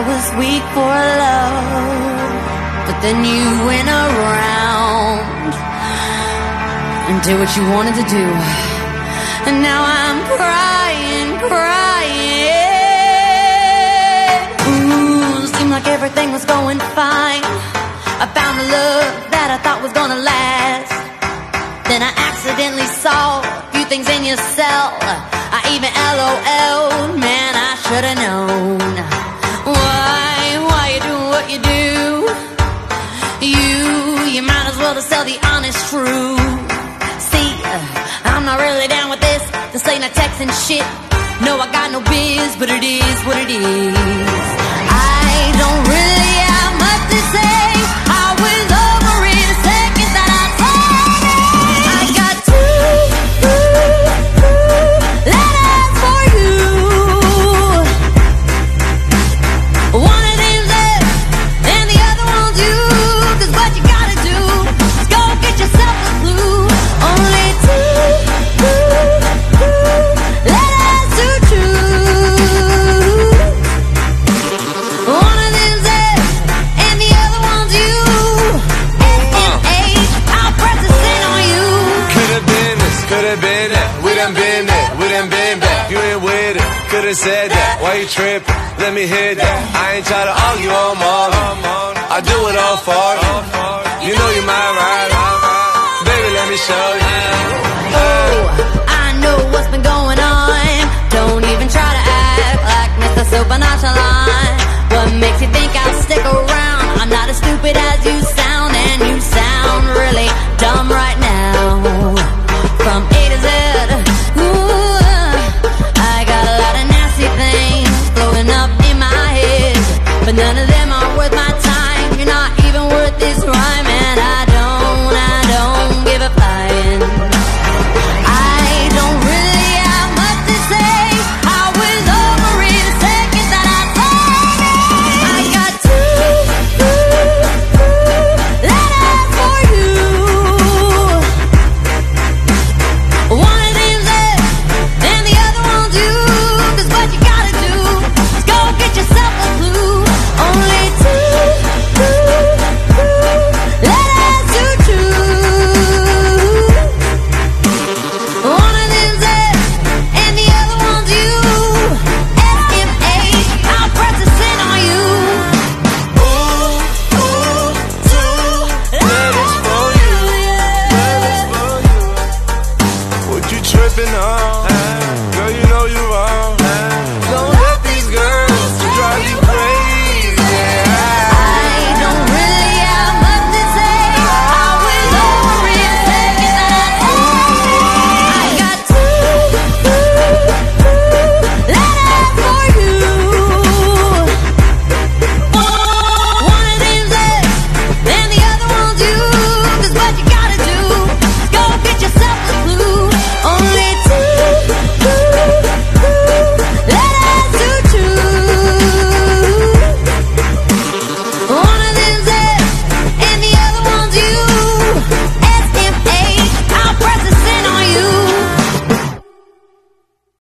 was weak for love, but then you went around and did what you wanted to do, and now I'm crying, crying. Ooh, seemed like everything was going fine. I found a love that I thought was gonna last. Then I accidentally saw a few things in your cell. I even LOL, man, just tell the honest truth. See, uh, I'm not really down with this. This ain't a texting shit. No, I got no biz, but it is what it is. Could've said that. Why you tripping? Let me hear that. I ain't try to argue on morning.